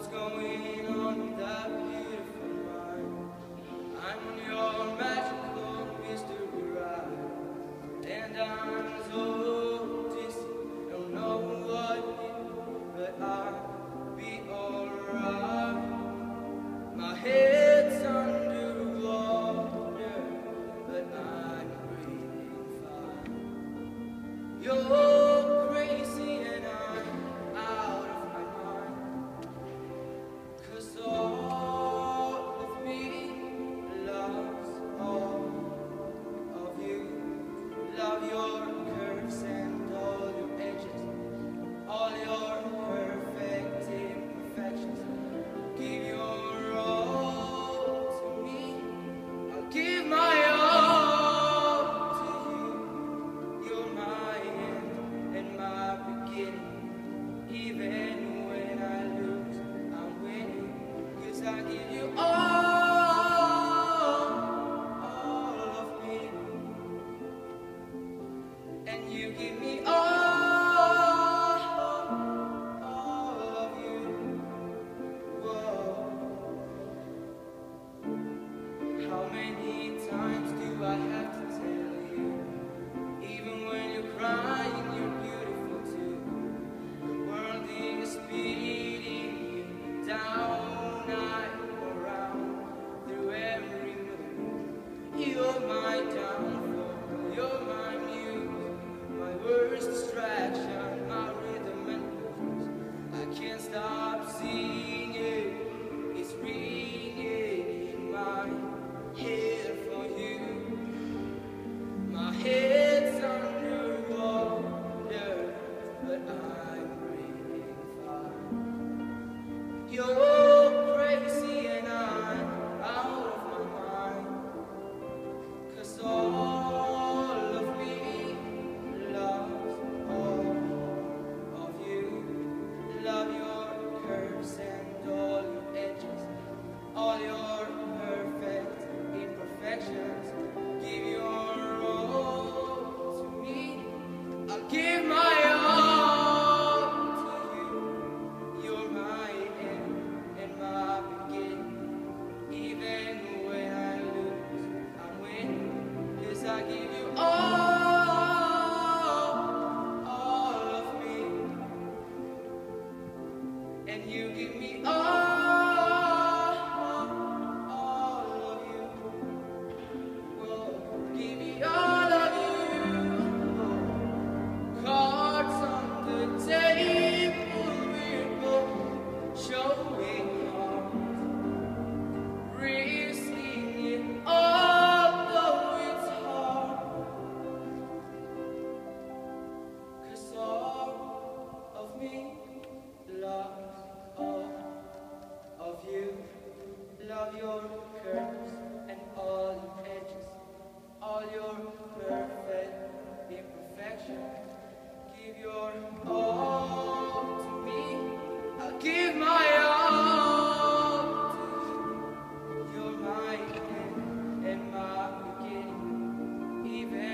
what's going on. you give me all your curves and all your edges, all your perfect imperfections. Give your all to me. I'll give my all to you. You're my end and my beginning, even.